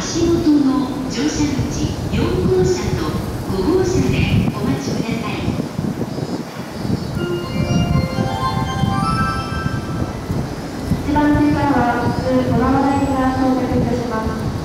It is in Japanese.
足元の乗車口号車と号車でお待ちください。一番上からは普通、小山台が到着いたします。